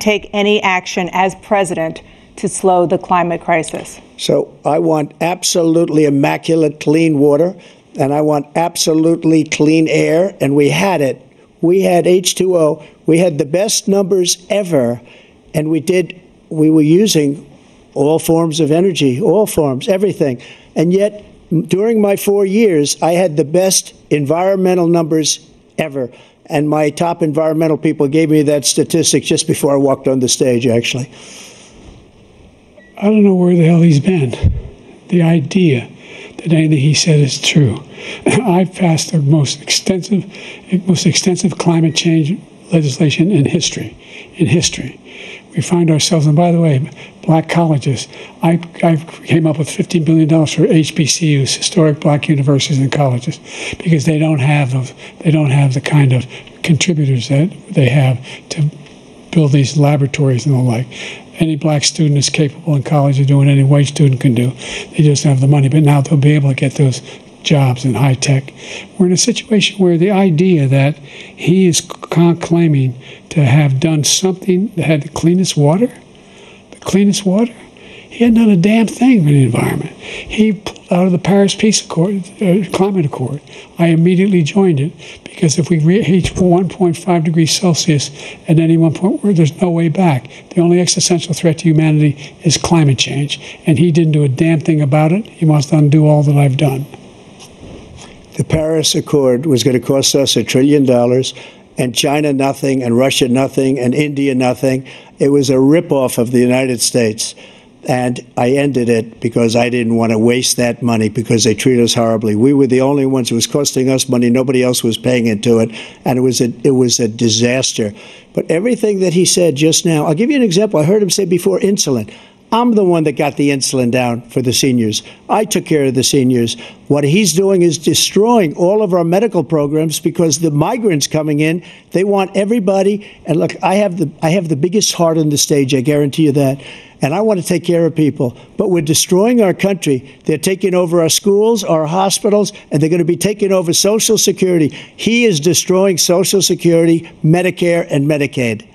take any action as president to slow the climate crisis? So I want absolutely immaculate clean water, and I want absolutely clean air, and we had it. We had H2O. We had the best numbers ever, and we did. We were using all forms of energy, all forms, everything, and yet during my four years, I had the best environmental numbers ever. And my top environmental people gave me that statistic just before I walked on the stage, actually. I don't know where the hell he's been. The idea that anything he said is true. I've passed the most extensive, most extensive climate change legislation in history. In history, we find ourselves, and by the way, black colleges. I, I came up with $15 billion for HBCUs, historic black universities and colleges, because they don't have those, they don't have the kind of contributors that they have to build these laboratories and the like. Any black student is capable in college of doing any white student can do. They just have the money. But now they'll be able to get those jobs in high tech. We're in a situation where the idea that he is claiming to have done something that had the cleanest water, the cleanest water, he hadn't done a damn thing for the environment. He pulled out of the Paris Peace Accord, uh, Climate Accord. I immediately joined it because if we reach 1.5 degrees Celsius at any one point, where there's no way back. The only existential threat to humanity is climate change, and he didn't do a damn thing about it. He wants to undo all that I've done. The Paris Accord was going to cost us a trillion dollars, and China nothing, and Russia nothing, and India nothing. It was a ripoff of the United States. And I ended it because I didn't want to waste that money because they treat us horribly. We were the only ones it was costing us money. Nobody else was paying into it, and it was a it was a disaster. But everything that he said just now, I'll give you an example. I heard him say before insulin. I'm the one that got the insulin down for the seniors. I took care of the seniors. What he's doing is destroying all of our medical programs because the migrants coming in, they want everybody. And look, I have the I have the biggest heart on the stage. I guarantee you that. And I want to take care of people. But we're destroying our country. They're taking over our schools, our hospitals, and they're going to be taking over Social Security. He is destroying Social Security, Medicare, and Medicaid.